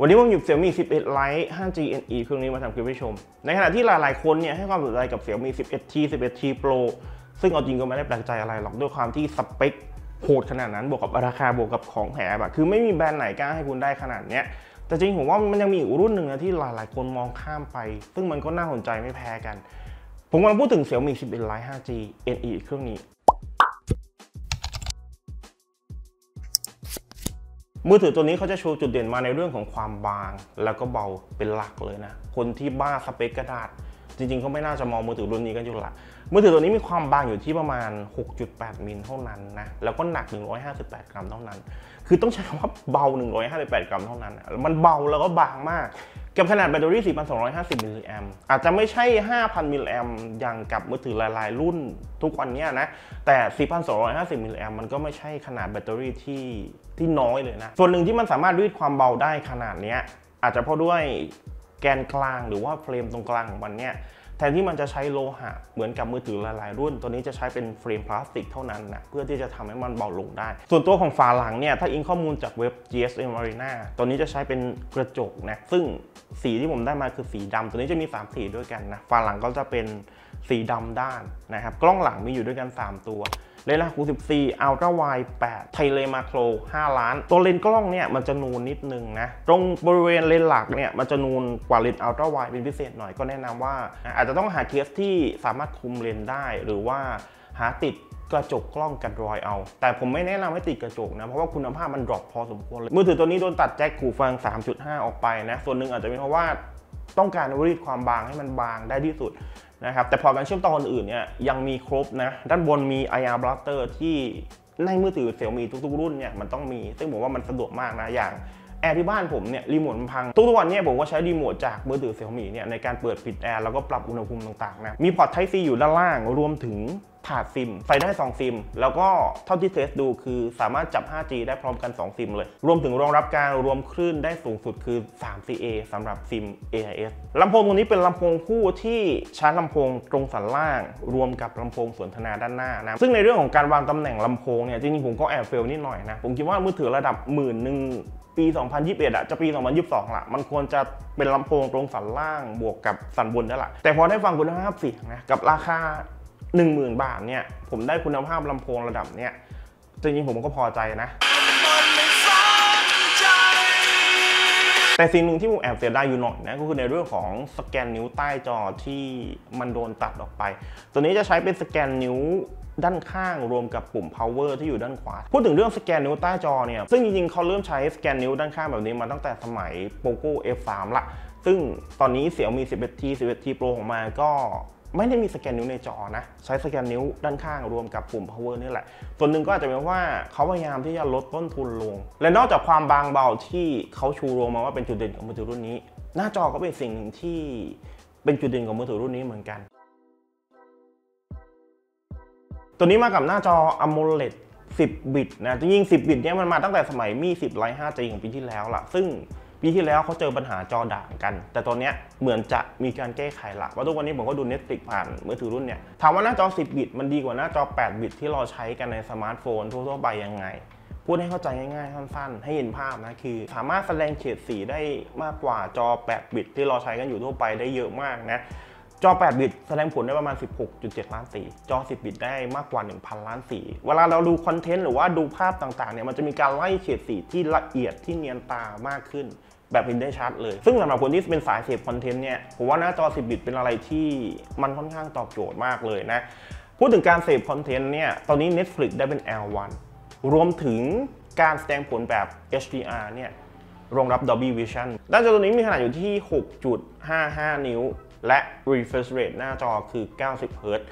วันนี้ผมหยิบ Xiaomi 11 Lite 5G NE เครื่องนี้มาทำคลิปให้ชม ในขณะที่หลายๆคนเนี่ยให้ความสนใจกับ Xiaomi 11T 11T Pro ซึ่งเอาจริงก็ไม่ได้แปลกใจอะไรหรอกด้วยความที่สเปคโหดขนาดนั้นบวกกับราคาบวกกับของแถมอะคือไม่มีแบรนด์ไหนกล้าให้คุณได้ขนาดเนี้ยแต่จริงผมว่ามันยังมีอีกรุ่นหนึ่งนะที่หลายๆ คนมองข้ามไป ซึ่งมันก็น่าสนใจไม่แพ้กัน ผมกำลังพูดถึง Xiaomi 11 Lite 5G NE เครื่องนี้ มือถือตัวนี้เขาจะโชว์จุดเด่นมาในเรื่องของความบาง แล้วก็เบาเป็นหลักเลยนะ คนที่บ้าสเปคกระดาษ จริงๆเขาไม่น่าจะมองมือถือรุ่นนี้กันอยู่ละมือถือตัวนี้มีความบางอยู่ที่ประมาณ 6.8 มิลเท่านั้นนะ แล้วก็หนัก 158 กรัมเท่านั้น คือต้องใช้คำว่าเบา 158 กรัมเท่านั้น มันเบาแล้วก็บางมาก กับขนาดแบตเตอรี่ 4,250 มิลลิแอมอาจจะไม่ใช่ 5,000 มิลลิแอมอย่างกับมือถือหลายๆ รุ่นทุกวันนี้นะ แต่ 4,250 มิลลิแอมมันก็ไม่ใช่ขนาดแบตเตอรี่ที่ที่น้อยเลยนะ ส่วนหนึ่งที่มันสามารถรีดความเบาได้ขนาดนี้อาจจะเพราะด้วยแกนกลางหรือว่าเฟรมตรงกลางของมันเนี่ย แทนที่มันจะใช้โลหะเหมือนกับมือถือหลายๆ รุ่น ตัวนี้จะใช้เป็นเฟรมพลาสติกเท่านั้นนะเพื่อที่จะทำให้มันเบาลงได้ ส่วนตัวของฝาหลังเนี่ยถ้าอิงข้อมูลจากเว็บ GSM Arena ตัวนี้จะใช้เป็นกระจกนะซึ่งสีที่ผมได้มาคือสีดำตัวนี้จะมี 3 สีด้วยกันนะฝาหลังก็จะเป็นสีดำด้านนะครับกล้องหลังมีอยู่ด้วยกัน 3 ตัว เลนส์ 64 Ultra Wide 8 Telemacro 5 ล้าน ตัวเลนส์กล้องเนี่ยมันจะนูนนิดนึงนะ ตรงบริเวณเลนส์หลักเนี่ยมันจะนูนกว่าเลนส์ Ultra Wide เป็นพิเศษหน่อยก็แนะนำว่า อาจจะต้องหาเคสที่สามารถคลุมเลนส์ได้ หรือว่าหาติดกระจกกล้องกันรอยเอา แต่ผมไม่แนะนำให้ติดกระจกนะ เพราะว่าคุณภาพมัน drop พอสมควรเลย มือถือตัวนี้โดนตัดแจ็คหูฟัง 3.5 ออกไปนะ ส่วนหนึ่งอาจจะเป็นเพราะว่าต้องการรีดความบางให้มันบางได้ที่สุด นะครับแต่พอการเชื่อมต่ออื่นเนี่ยยังมีครบนะด้านบนมี IR Blaster ที่ในมือถือ Xiaomi ทุกๆรุ่นเนี่ยมันต้องมี ซึ่งผมว่ามันสะดวกมากนะอย่างแอร์ที่บ้านผมเนี่ยรีโมทมันพัง ทุกๆวันเนี่ยผมก็ใช้รีโมทจากมือถือ Xiaomi เนี่ยในการเปิดปิดแอร์แล้วก็ปรับอุณหภูมิต่างๆนะมีพอร์ต Type C อยู่ด้านล่างรวมถึง ถาดซิมใส่ได้ 2 ซิม แล้วก็เท่าที่ test ดูคือสามารถจับ 5G ได้พร้อมกัน 2 ซิมเลย รวมถึงรองรับการรวมคลื่นได้สูงสุดคือ 3CA สำหรับซิม AIS ลำโพงตรงนี้เป็นลำโพงคู่ที่ชาร์จลำโพงตรงสันล่าง รวมกับลำโพงสนทนาด้านหน้านะซึ่งในเรื่องของการวางตำแหน่งลำโพงเนี่ยจริงๆผมก็แอบเฟลนิดหน่อยนะผมคิดว่ามือถือระดับหมื่นหนึ่งปี 2021อะจะปี 2022ละมันควรจะเป็นลำโพงตรงสันล่างบวกกับสันบนได้ละแต่พอได้ฟังคุณภาพเสียงนะกับราคา 10,000 บาทเนี่ย ผมได้คุณภาพลำโพงระดับเนี้ยจริงๆผมก็พอใจนะ แต่สิ่งหนึ่งที่ผมแอบเสียดายอยู่หน่อยนะก็คือในเรื่องของสแกนนิ้วใต้จอที่มันโดนตัดออกไป ตัวนี้จะใช้เป็นสแกนนิ้วด้านข้างรวมกับปุ่ม power ที่อยู่ด้านขวา พูดถึงเรื่องสแกนนิ้วใต้จอเนี่ย ซึ่งจริงๆ เขาเริ่มใช้สแกนนิ้วด้านข้างแบบนี้มาตั้งแต่สมัย POCO F3 ละ ซึ่งตอนนี้เสี่ยวมี 11T 11T Pro ของมาก็ ไม่ได้มีสแกนนิ้วในจอนะ ใช้สแกนนิ้วด้านข้างรวมกับปุ่ม power นี่แหละ ส่วนหนึ่งก็อาจจะเป็นว่าเขาพยายามที่จะลดต้นทุนลง และนอกจากความบางเบาที่เขาชูโรงมาว่าเป็นจุดเด่นของมือถือรุ่นนี้ หน้าจอก็เป็นสิ่งหนึ่งที่เป็นจุดเด่นของมือถือรุ่นนี้เหมือนกัน ตัวนี้มากับหน้าจอ AMOLED 10 บิตนะจริงๆ10 บิตเนี่ยมันมาตั้งแต่สมัยมี 10 Lite 5G ของปีที่แล้วล่ะ ซึ่ง ปีที่แล้วเขาเจอปัญหาจอด่างกัน แต่ตอนนี้เหมือนจะมีการแก้ไขละว่าทุกวันนี้ผมก็ดู Netflix ผ่านมือถือรุ่นเนี่ยถามว่าหน้าจอ 10 บิตมันดีกว่าหน้าจอ 8 บิตที่เราใช้กันในสมาร์ทโฟนทั่วๆไปยังไง พูดให้เข้าใจง่ายๆ สั้นๆ ให้เห็นภาพนะคือ สามารถแสดงเฉดสีได้มากกว่าจอ 8 บิตที่เราใช้กันอยู่ทั่วไปได้เยอะมากนะจอ 8 บิตแสดงผลได้ประมาณ 16.7 ล้านสี จอ 10 บิตได้มากกว่า 1,000 ล้านสี เวลาเราดูคอนเทนต์หรือว่าดูภาพต่างๆ เนี่ย มันจะมีการไล่เฉดสีที่ละเอียดที่เนียนตามากขึ้น แบบเห็นได้ชัดเลย ซึ่งสำหรับคนที่เป็นสายเสพคอนเทนต์เนี่ย ผมว่าหน้าจอ 10 บิตเป็นอะไรที่มันค่อนข้างตอบโจทย์มากเลยนะ พูดถึงการเสพคอนเทนต์เนี่ย ตอนนี้ Netflix ได้เป็น L1 รวมถึงการแสดงผลแบบ HDR เนี่ยรองรับ Dolby Vision ด้านจอตัวนี้มีขนาดอยู่ที่ 6.55 นิ้ว และ refresh rate หน้าจอคือ 90 Hz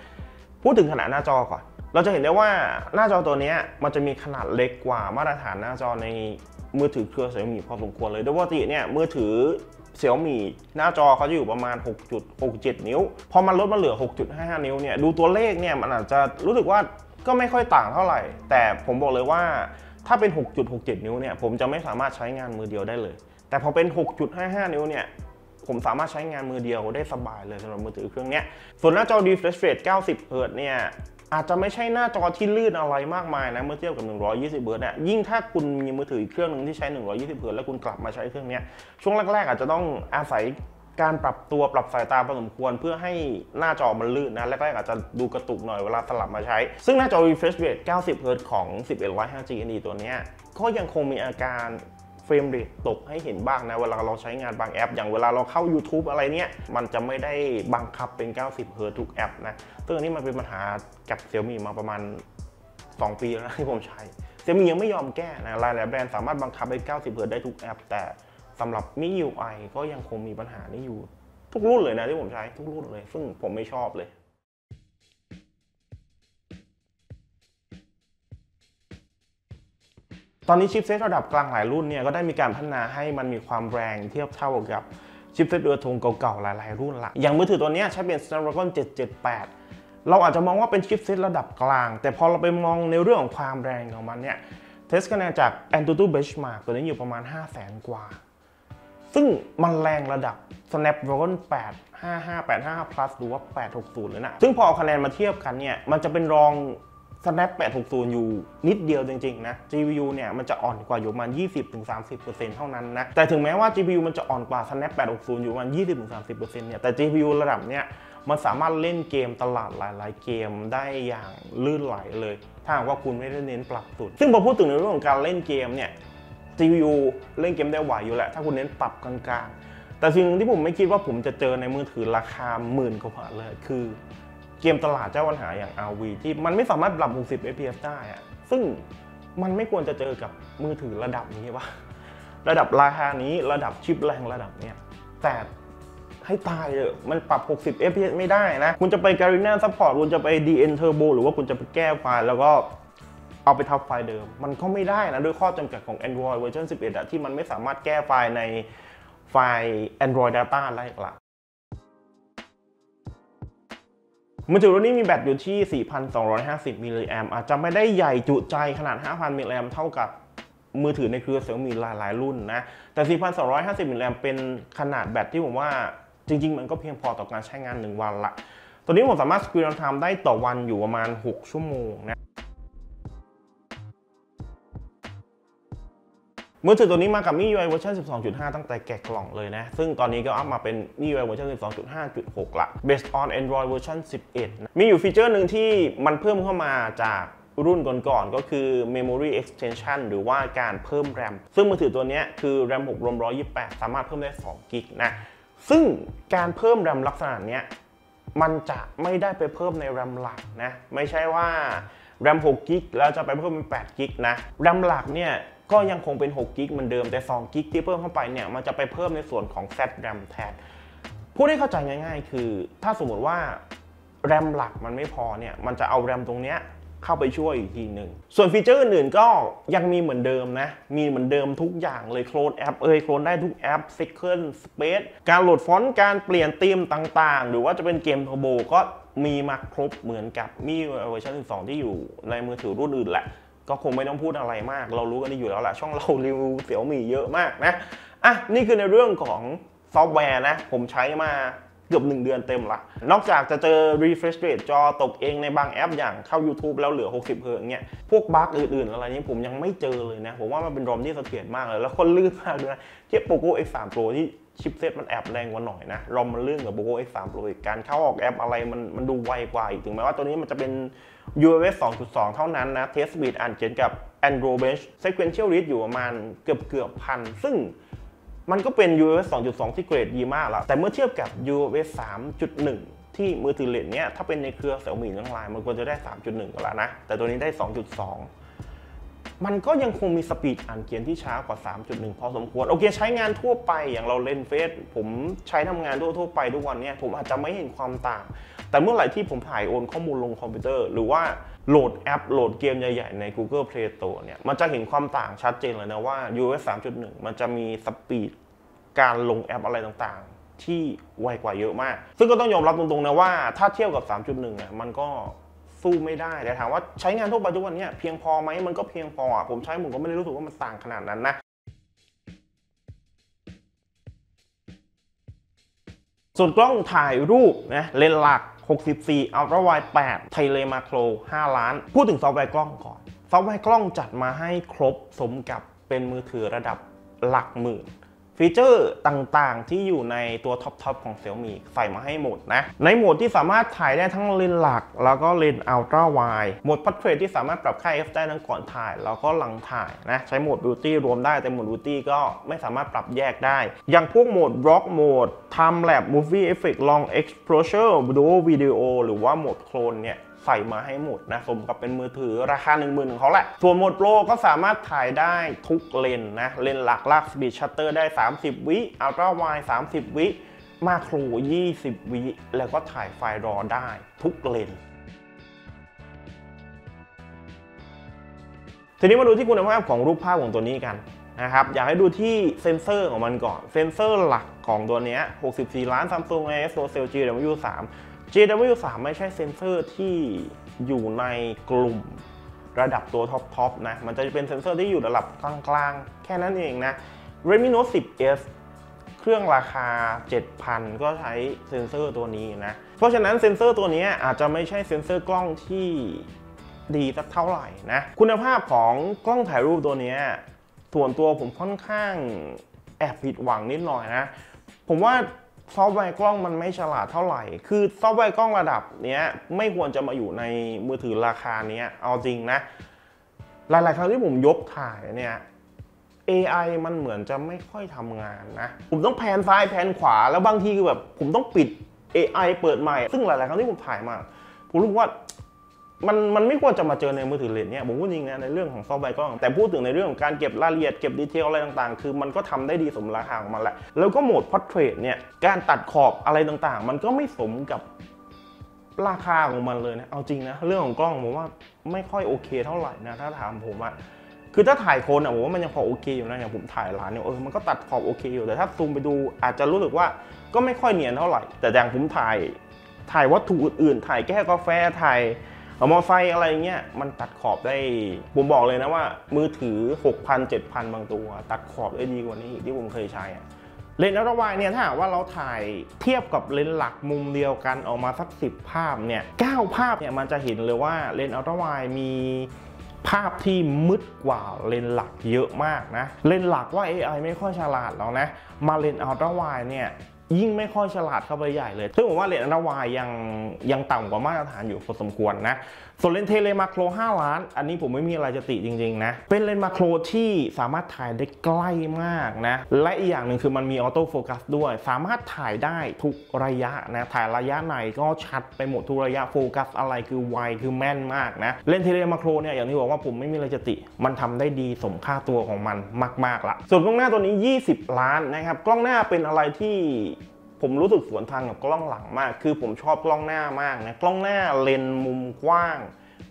พูดถึงขนาดหน้าจอก่อน เราจะเห็นได้ว่าหน้าจอตัวนี้มันจะมีขนาดเล็กกว่ามาตรฐานหน้าจอใน มือถือเครือ Xiaomi พอสมควรเลย โดยปกติเนี่ยมือถือ Xiaomi หน้าจอเขาจะอยู่ประมาณ 6.67 นิ้ว พอมันลดมาเหลือ 6.55 นิ้วเนี่ย ดูตัวเลขเนี่ยมันอาจจะรู้สึกว่าก็ไม่ค่อยต่างเท่าไหร่ แต่ผมบอกเลยว่าถ้าเป็น 6.67 นิ้วเนี่ยผมจะไม่สามารถใช้งานมือเดียวได้เลย แต่พอเป็น 6.55 นิ้วเนี่ยผมสามารถใช้งานมือเดียวได้สบายเลยสำหรับมือถือเครื่องนี้ส่วนหน้าจอ refresh rate 90 Hz เนี่ย อาจจะไม่ใช่หน้าจอที่ลื่นอะไรมากมายนะเมื่อเทียบกับ 120เฮิร์ตเนี่ยยิ่งถ้าคุณมีมือถืออีกเครื่องหนึ่งที่ใช้ 120เฮิร์ตแล้วคุณกลับมาใช้เครื่องนี้ช่วงแรกๆ อาจจะต้องอาศัยการปรับตัวปรับสายตาพอสมควรเพื่อให้หน้าจอมันลื่นนะแรกๆอาจจะดูกระตุกหน่อยเวลาสลับมาใช้ ซึ่งหน้าจอ refresh rate 90 Hz ของ 1105G ND ตัวนี้ก็ยังคงมีอาการ เฟรมเรทตกให้เห็นบ้างนะเวลาเราใช้งานบางแอป อย่างเวลาเราเข้า YouTube อะไรเนี้ยมันจะไม่ได้บังคับเป็น 90 Hz ทุกแอปนะซึ่งอันนี้มันเป็นปัญหากับ Xiaomi มาประมาณ 2 ปีแล้วที่ผมใช้ Xiaomi ยังไม่ยอมแก้นะหลายๆแบรนด์สามารถบังคับให้90 Hz ได้ทุกแอป แต่สำหรับ MIUI ก็ยังคงมีปัญหานี้อยู่ทุกรุ่นเลยนะที่ผมใช้ทุกรุ่นเลย ซึ่งผมไม่ชอบเลย ตอนนี้ชิปเซตระดับกลางหลายรุ่นเนี่ยก็ได้มีการพัฒนาให้มันมีความแรงเทียบเท่ากับชิปเซตเรือธงเก่าๆหลายๆรุ่นละอย่างมือถือตัวนี้ใช้เป็น Snapdragon 778 เราอาจจะมองว่าเป็นชิปเซตระดับกลาง แต่พอเราไปมองในเรื่องของความแรงของมันเนี่ยเทสคะแนนจาก AnTuTu Benchmark ตัวนี้อยู่ประมาณ 500,000 กว่า ซึ่งมันแรงระดับ Snapdragon 855 plus หรือว่า 860 เลยนะ ซึ่งพอเอาคะแนนมาเทียบกันเนี่ย มันจะเป็นรอง Snap 860อยู่นิดเดียวจริงๆนะ GPU เนี่ยมันจะอ่อนกว่าอยู่ประมาณ 20-30%เท่านั้นนะ แต่ถึงแม้ว่า GPU มันจะอ่อนกว่า Snap 860 อยู่ประมาณ 20-30%เนี่ย แต่ GPU ระดับเนี่ยมันสามารถเล่นเกมตลาดหลาย ๆ เกมได้อย่างลื่นไหลเลย ถ้าหากว่าคุณไม่ได้เน้นปรับสุด ซึ่งพอพูดถึงในเรื่องของการเล่นเกมเนี่ย GPU เล่นเกมได้ไหวอยู่แหละถ้าคุณเน้นปรับกลางๆ แต่สิ่งหนึ่งที่ผมไม่คิดว่าผมจะเจอในมือถือราคาหมื่นกว่าบาทเลยคือ เกมตลาดเจ้าปัญหาอย่าง RV ที่มันไม่สามารถปรับ60 fps ได้อะซึ่งมันไม่ควรจะเจอกับมือถือระดับนี้วะระดับราคานี้ระดับชิปแรงระดับเนี้ยแต่ให้ตายเลยมันปรับ 60 fps ไม่ได้นะ คุณจะไป Garena Support คุณจะไป DN Turbo หรือว่าคุณจะไปแก้ไฟล์แล้วก็เอาไปทับไฟล์เดิม มันก็ไม่ได้นะ ด้วยข้อจำกัดของ Android เวอร์ชัน11อะที่มันไม่สามารถแก้ไฟล์ในไฟล์ Android Data ได้ละ มันจุรุ่นนี้มีแบตอยู่ที่ 4,250 มิลลิแอมอาจจะไม่ได้ใหญ่จุใจขนาด 5,000 มิลลิแอมเท่ากับมือถือในเครือ Xiaomi หลายๆรุ่นนะ แต่ 4,250 มิลลิแอมเป็นขนาดแบตที่ผมว่าจริง ๆ มันก็เพียงพอต่อการใช้งาน 1 วันละ ตัวนี้ผมสามารถ screen time ได้ต่อวันอยู่ประมาณ 6 ชั่วโมงนะ มือถือตัวนี้มากับ MIUI เวอร์ชัน12.5 ตั้งแต่แกะกล่องเลยนะ ซึ่งตอนนี้ก็อัพมาเป็น MIUI เวอร์ชัน12.5.6 ละ based on Android เวอร์ชัน11นะมีอยู่ฟีเจอร์หนึ่งที่มันเพิ่มเข้ามาจากรุ่นก่อนๆก็คือ memory extension หรือว่าการเพิ่มแรมซึ่งมือถือตัวนี้คือ RAM 6 ROM 128 สามารถเพิ่มได้2กิกนะ ซึ่งการเพิ่มแรมลักษณะนี้มันจะไม่ได้ไปเพิ่มในแรมหลักนะ ไม่ใช่ว่าแรม6กิกแล้วจะไปเพิ่มเป็น8กิกนะ แรมหลักเนี่ย ก็ยังคงเป็น6กิกเหมือนเดิมแต่2กิกที่เพิ่มเข้าไปเนี่ยมันจะไปเพิ่มในส่วนของ Z RAM แทนพูดให้เข้าใจง่าย ๆ คือ ถ้าสมมติว่าแรมหลักมันไม่พอเนี่ยมันจะเอาแรมตรงเนี้ยเข้าไปช่วยอีกทีหนึ่ง ส่วนฟีเจอร์อื่นๆก็ยังมีเหมือนเดิมนะ มีเหมือนเดิมทุกอย่างเลยโคลนแอปเอยโคลนได้ทุกแอป Second Space การโหลดฟอนต์การเปลี่ยนธีมต่างๆ หรือว่าจะเป็นเกม Turbo ก็มีมาครบเหมือนกับ MIUI เวอร์ชัน12 ที่อยู่ในมือถือรุ่นอื่นแหละ ก็คงไม่ต้องพูดอะไรมาก เรารู้กันอยู่แล้วแหละช่องเรารีวิว Xiaomi เยอะมากนะอะนี่คือในเรื่องของซอฟต์แวร์นะ ผมใช้มาเกือบ 1 เดือนเต็มละ นอกจากจะเจอ refresh rate จอตกเองในบางแอปอย่างเข้า YouTube แล้วเหลือ 60 เฮิร์ตเงี้ย พวกบั๊กอื่นๆ อะไรนี้ผมยังไม่เจอเลยนะ ผมว่ามันเป็นรอมที่เสถียรมากเลย แล้วก็ลื่นมากด้วยนะ เทียบ Poco X3 Pro ที่ชิปเซตมันแอบแรงกว่าหน่อยนะ รอมมันลื่นกับ Poco X3 Pro อีกการเข้าออกแอปอะไรมันมันดูไวกว่าอีกถึงแม้ว่าตัวนี้มันจะเป็น UFS 2.2 เท่านั้นนะ Test Speed อ่านเขียนกับ Andro Bench Sequential Read อยู่ประมาณเกือบเกือบพัน ซึ่งมันก็เป็น UFS 2.2 ที่เกรดดีมากแล้ว แต่เมื่อเทียบกับ UFS 3.1 ที่มือถือเลนเนี้ยถ้าเป็นในเครือ Xiaomi ทั้งหลายมันควรจะได้ 3.1ก็แล้วนะ แต่ตัวนี้ได้ 2.2 มันก็ยังคงมี speed อ่านเขียนที่ช้ากว่า 3.1 พอสมควร โอเค ใช้งานทั่วไปอย่างเราเล่นเฟซผมใช้ทำงานทั่วๆไปทุกวันเนี้ยผมอาจจะไม่เห็นความต่าง แต่เมื่อไหร่ที่ผมถ่ายโอนข้อมูลลงคอมพิวเตอร์ หรือว่าโหลดแอป โหลดเกมใหญ่ๆใน Google Play Store เนี่ยมันจะเห็นความต่างชัดเจนเลยนะว่า UFS 3.1 มันจะมี speed การลงแอปอะไรต่างๆ ที่ไวกว่าเยอะมาก ซึ่งก็ต้องยอมรับตรงๆนะว่าถ้าเทียบกับ 3.1อะมันก็ สู้ไม่ได้แต่ถามว่าใช้งานทั่วไปทุกวันนี้เพียงพอไหมมันก็เพียงพอผมใช้ผมก็ไม่ได้รู้สึกว่ามันต่างขนาดนั้นนะส่วนกล้องถ่ายรูปนะเลนส์หลัก 64 Ultra Wide 8 Tele Macro 5ล้าน พูดถึงซอฟต์แวร์กล้องก่อน ซอฟต์แวร์กล้องจัดมาให้ครบสมกับเป็นมือถือระดับหลักหมื่น ฟีเจอร์ต่างๆ ที่อยู่ในตัวท็อปๆของ Xiaomi ใส่มาให้หมดนะ ในโหมดที่สามารถถ่ายได้ทั้งเลนส์หลัก แล้วก็เลนส์ Ultra Wide โหมด Portrait ที่สามารถปรับค่า f ได้ทั้งก่อนถ่าย แล้วก็หลังถ่ายนะใช้โหมด Beauty รวมได้แต่โหมด Beauty ก็ไม่สามารถปรับแยกได้ อย่างพวกโหมด Rock Mode Time Lapse Movie Effect Long Exposure Duo Video หรือว่าโหมดโคลนเนี่ย ใส่มาให้หมดนะสมกับเป็นมือถือราคา 1 0,000ของเขาแหละ ส่วนโหมดโปรก็สามารถถ่ายได้ทุกเลนส์นะ เลนส์หลักลาก speed shutter ได้ 30 วิ Ultra Wide 30 วิ Macro 20 วิ แล้วก็ถ่ายไฟล์ RAW ได้ทุกเลนส์ทีนี้มาดูที่คุณภาพของรูปภาพของตัวนี้กันนะครับ อยากให้ดูที่เซนเซอร์ของมันก่อน เซนเซอร์หลักของตัวนี้ 64 ล้าน Samsung ISOCELL GW3 GW3 ไม่ใช่เซนเซอร์ที่อยู่ในกลุ่มระดับตัวท็อปๆนะ มันจะเป็นเซนเซอร์ที่อยู่ระดับกลางๆ แค่นั้นเองนะ Redmi Note 10s เครื่องราคา 7,000 ก็ใช้เซนเซอร์ตัวนี้นะ เพราะฉะนั้นเซนเซอร์ตัวนี้อาจจะไม่ใช่เซนเซอร์กล้องที่ดีสักเท่าไหร่นะ คุณภาพของกล้องถ่ายรูปตัวนี้ส่วนตัวผมค่อนข้างแอบผิดหวังนิดหน่อยนะ ผมว่า ซอฟต์แวร์กล้องมันไม่ฉลาดเท่าไหร่ คือซอฟต์แวร์กล้องระดับเนี้ยไม่ควรจะมาอยู่ในมือถือราคาเนี้ย เอาจริงนะ หลาย ๆ ครั้งที่ผมยกถ่ายเนี่ย AI มันเหมือนจะไม่ค่อยทำงานนะ ผมต้อง pan ซ้าย pan ขวา แล้วบางทีคือแบบผมต้องปิด AI เปิดใหม่ ซึ่งหลาย ๆ ครั้งที่ผมถ่ายมา ผมรู้ว่า มันมันไม่ควรจะมาเจอในมือถือ range เนี่ยผมพูดจริงนะในเรื่องของซอฟต์แวร์กล้อง แต่พูดถึงในเรื่องของการเก็บรายละเอียดเก็บ detail อะไรต่างๆ คือมันก็ทำได้ดีสมราคาของมันแหละ แล้วก็โหมด Portrait เนี่ยการตัดขอบอะไรต่างๆ มันก็ไม่สมกับราคาของมันเลยนะเอาจริงนะเรื่องของกล้องผมว่าไม่ค่อยโอเคเท่าไหร่นะถ้าถามผมอะคือถ้าถ่ายคนอะผมว่ามันยังพอโอเคอยู่นะอย่างผมถ่ายร้านเนี่ยเออมันก็ตัดขอบโอเคอยู่แต่ถ้าซูมไปดูอาจจะรู้สึกว่าก็ไม่ค่อยเนียนเท่าไหร่ แต่อย่างผมถ่ายถ่ายวัตถุอื่นๆถ่ายแก้วกาแฟถ่าย มอไซค์อะไรเงี้ยมันตัดขอบได้ผมบอกเลยนะว่า มือถือ 6,000 7,000 บางตัว ตัดขอบได้ดีกว่านี้ที่ผมเคยใช้อะเลนส์ Ultra Wide เนี่ยถ้าหากว่าเราถ่ายเทียบกับเลนส์หลักมุมเดียวกันออกมาสัก 10 ภาพเนี่ย9ภาพเนี่ยมันจะเห็นเลยว่าเลนส์ Ultra Wide มีภาพที่มืดกว่าเลนส์หลักเยอะมากนะ เลนส์หลักว่า AI ไม่ค่อยฉลาดแล้วนะ มาเลนส์ Ultra Wide เนี่ย ยิ่งไม่ค่อยฉลาดเข้าไปใหญ่เลย ซึ่งผมว่าเลนส์ Ultra Wide ยังยังต่ำกว่ามาตรฐานอยู่พอสมควรนะส่วนเลนส์ Tele Macro 5 ล้าน อันนี้ผมไม่มีอะไรจะติจริง ๆ นะ เป็นเลนส์ Macroที่สามารถถ่ายได้ใกล้มากนะ และอีกอย่างหนึ่งคือมันมี auto focus ด้วย สามารถถ่ายได้ทุกระยะนะ ถ่ายระยะไหนก็ชัดไปหมดทุกระยะโฟกัสอะไรคือไวคือแม่นมากนะ เลนส์ Tele Macro เนี่ยอย่างที่บอกว่าผมไม่มีอะไรจะติ มันทำได้ดีสมค่าตัวของมันมากๆละส่วนกล้องหน้าตัวนี้ 20 ล้านนะครับ กล้องหน้าเป็นอะไรที่ ผมรู้สึกสวนทางกับกล้องหลังมาก คือผมชอบกล้องหน้ามากนะ กล้องหน้าเลนส์มุมกว้าง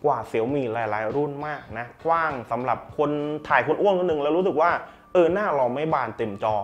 กว่า Xiaomi หลาย ๆ รุ่นมากนะ กว้างสำหรับคนถ่ายคนอ้วนคนหนึ่งแล้วรู้สึกว่าเออหน้าเราไม่บานเต็มจอ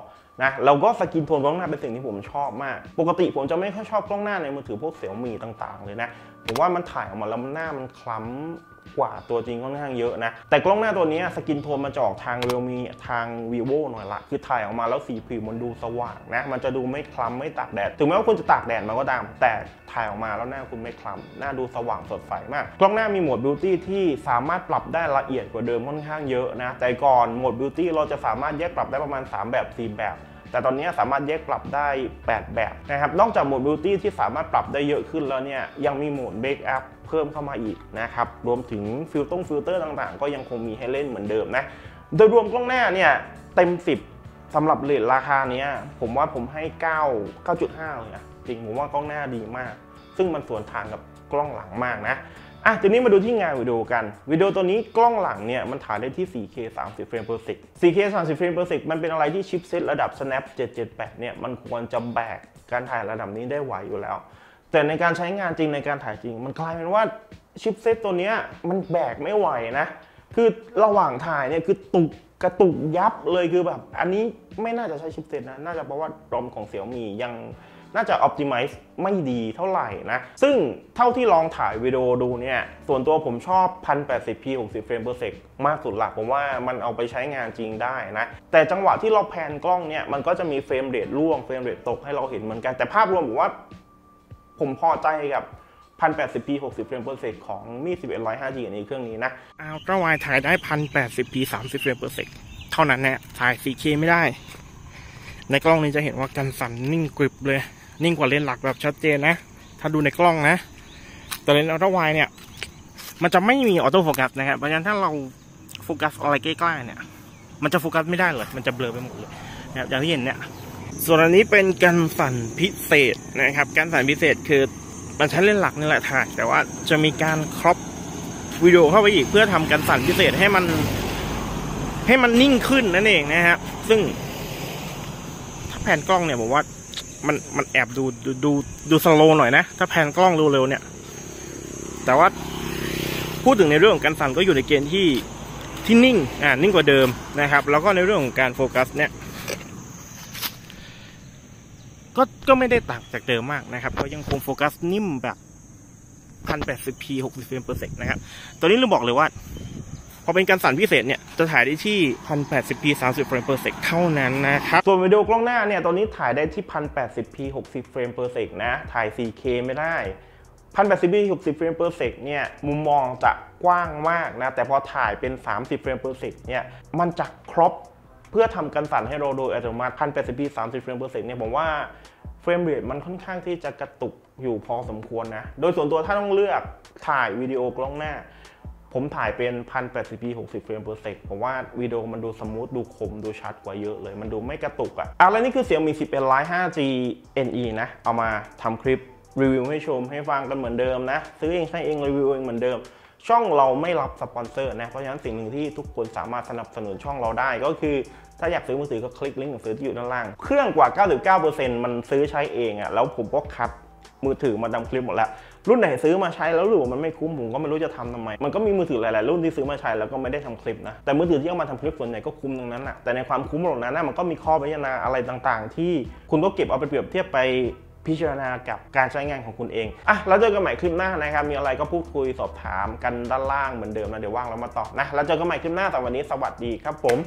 นะแล้วก็ skin tone กล้องหน้าเป็นสิ่งที่ผมชอบมาก ปกติผมจะไม่ค่อยชอบกล้องหน้าในมือถือพวก Xiaomi ต่าง ๆ เลยนะ ผมว่ามันถ่ายออกมาแล้วหน้ามันคล้ำ กว่าตัวจริงค่อนข้างเยอะนะ แต่กล้องหน้าตัวนี้ skin tone มันจะออกทาง realme ทาง vivo หน่อยละคือถ่ายออกมาแล้วสีผิวมันดูสว่างนะมันจะดูไม่คล้ำไม่ตากแดด ถึงแม้ว่าคุณจะตากแดดมาก็ตาม แต่ถ่ายออกมาแล้วหน้าคุณไม่คล้ำหน้าดูสว่างสดใสมาก กล้องหน้ามีโหมด beauty ที่สามารถปรับได้ละเอียดกว่าเดิมค่อนข้างเยอะนะแต่ก่อนโหมด beauty เราจะสามารถแยกปรับได้ประมาณ 3 แบบ 4 แบบ แต่ตอนนี้สามารถแยกปรับได้ 8 แบบนะครับนอกจากโหมด Beauty ที่สามารถปรับได้เยอะขึ้นแล้วเนี่ยยังมีโหมด Makeup เพิ่มเข้ามาอีกนะครับรวมถึงฟิลตรงฟิลเตอร์ต่างๆ ก็ยังคงมีให้เล่นเหมือนเดิมนะโดยรวมกล้องหน้าเนี่ยเต็ม 10สำหรับเลทราคาเนี้ยผมว่าผมให้ 9 9.5เลยนะจริงผมว่ากล้องหน้าดีมาก ซึ่งมันสวนทางกับกล้องหลังมากนะ อะทีนี้มาดูที่งานวิดีโอกัน วิดีโอตัวนี้กล้องหลังเนี่ยมันถ่ายได้ที่ 4K 30 เฟรม per sec 4K 30 เฟรม per sec มันเป็นอะไรที่ชิปเซตระดับ Snap 778 เนี่ยมันควรจะแบกการถ่ายระดับนี้ได้ไหวอยู่แล้ว แต่ในการใช้งานจริงในการถ่ายจริง มันกลายเป็นว่าชิปเซตตัวนี้มันแบกไม่ไหวนะ คือระหว่างถ่ายเนี่ยคือตุกกระตุกยับเลยคือแบบ อันนี้ไม่น่าจะใช้ชิปเซตนะ น่าจะเพราะว่า ROM ของ Xiaomi ยัง น่าจะ optimize ไม่ดีเท่าไหร่นะ ซึ่งเท่าที่ลองถ่ายวิดีโอดูเนี่ย ส่วนตัวผมชอบ 1080p 60 frame per sec มากสุดหละผมว่ามันเอาไปใช้งานจริงได้นะ แต่จังหวะที่เรา pan กล้องเนี่ย มันก็จะมี frame rate ร่วง frame rate ตกให้เราเห็นเหมือนกัน แต่ภาพรวมผมว่า ผมพอใจกับ 1080p 60 frame per sec ของมี1100 5G อันเครื่องนี้นะอัลตร้าไวถ่ายได้ 1080p 30 frame per sec เท่านั้นแหละถ่าย 4K ไม่ได้ ในกล้องนี้จะเห็นว่ากันสั่นนิ่งกริบเลย นิ่งกว่าเลนส์หลักแบบชัดเจนนะ ถ้าดูในกล้องนะ แต่เลนส์ Ultra Wide เนี่ย มันจะไม่มี auto focus นะครับเพราะฉะนั้นถ้าเราโฟกัสอะไรใกล้ๆเนี่ย มันจะโฟกัสไม่ได้เลย มันจะเบลอไปหมดเลยนะครับอย่างที่เห็นเนี่ย ส่วนอันนี้เป็นกันสั่นพิเศษนะครับกันสั่นพิเศษคือมันใช้เลนส์หลักนี่แหละถ่าย แต่ว่าจะมีการครอปวิดีโอเข้าไปอีกเพื่อทำการสั่นพิเศษให้มันให้มันนิ่งขึ้นนั่นเองนะครับซึ่ง ถ้าแผ่นกล้องเนี่ยผมว่า มันมันแอบดูดูดูดูสโลหน่อยนะ ถ้าแผนกล้องเร็วๆเนี่ย แต่ว่าพูดถึงในเรื่องของการสั่นก็อยู่ในเกณฑ์ที่ที่นิ่งอ่านิ่งกว่าเดิมนะครับ แล้วก็ในเรื่องของการโฟกัสเนี่ยก็ก็ไม่ได้ต่างจากเดิมมากนะครับ ก็ยังคงโฟกัสนิ่มแบบ 1080p 60 frame per sec นะครับ ตัวนี้เราบอกเลยว่า พอเป็นกันสั่นพิเศษเนี่ยจะถ่ายได้ที่ 1080p 30 เฟรม per sec เท่านั้นนะครับส่วนวิดีโอกล้องหน้าเนี่ยตอนนี้ถ่ายได้ที่ 1080p 60 frame per sec นะถ่าย 4K ไม่ได้ 1080p 60 เฟรม per sec เนี่ยมุมมองจะกว้างมากนะแต่พอถ่ายเป็น 30 เฟรม per sec เนี่ยมันจะcrop เพื่อทำกันสั่นให้เราโดยอัตโนมัติ 1080p 30 frame per sec เนี่ยผมว่า frame rate มันค่อนข้างที่จะกระตุกอยู่พอสมควรนะ โดยส่วนตัวถ้าต้องเลือกถ่ายวิดีโอกล้องหน้า ผมถ่ายเป็น 1080p 60 frame per sec ผมว่าวิดีโอมันดู smooth ดูคมดูชัดกว่าเยอะเลย มันดูไม่กระตุกอะอะแล้วนี่คือ Xiaomi 11 Lite 5G NE นะ เอามาทำคลิปรีวิวให้ชมให้ฟังกันเหมือนเดิมนะ ซื้อเองใช้เองรีวิวเองเหมือนเดิม ช่องเราไม่รับสปอนเซอร์นะ เพราะฉะนั้นสิ่งหนึ่งที่ทุกคนสามารถสนับสนุนช่องเราได้ก็คือถ้าอยากซื้อมือถือก็คลิกลิงก์หนังสือที่อยู่ด้านล่าง เครื่องกว่า 99%มันซื้อใช้เองอะแล้วผมก็คัดมือถือมาทำคลิปหมดแล้ว รุ่นไหนซื้อมาใช้แล้วหรือว่ามันไม่คุ้มผมก็ไม่รู้จะทำทำไม มันก็มีมือถือหลาย ๆ รุ่นที่ซื้อมาใช้แล้วก็ไม่ได้ทำคลิปนะ แต่มือถือที่เอามาทำคลิปส่วนใหญ่ก็คุ้มตรงนั้นแนะแต่ในความคุ้มเหล่านั้นนะมันก็มีข้อพิจารณาอะไรต่าง ๆ ที่คุณก็เก็บเอาไปเปรียบเทียบไปพิจารณากับการใช้งานของคุณเอง อะ แล้วเจอกันใหม่คลิปหน้านะครับ มีอะไรก็พูดคุยสอบถามกันด้านล่างเหมือนเดิมนะ เดี๋ยวว่างเรามาตอบนะ แล้วเจอกันใหม่คลิปหน้าแต่วันนี้สวัสดีครับผม